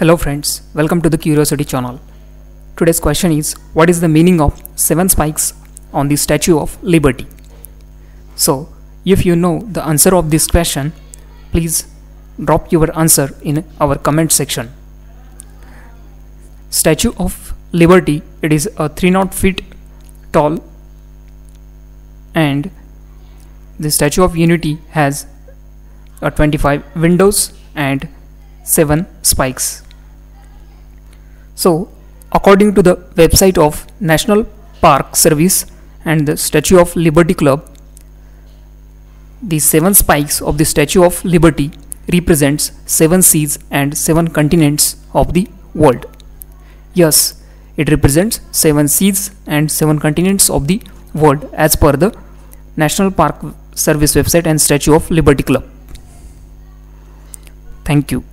Hello friends, welcome to the Curiosity channel. Today's question is what is the meaning of seven spikes on the Statue of Liberty? So, if you know the answer of this question, please drop your answer in our comment section. Statue of Liberty it is a 3 0 feet tall and the Statue of Unity has a 25 windows and 7 spikes. So, according to the website of National Park Service and the Statue of Liberty Club, the seven spikes of the Statue of Liberty represents seven seas and seven continents of the world. Yes, it represents seven seas and seven continents of the world as per the National Park Service website and Statue of Liberty Club. Thank you.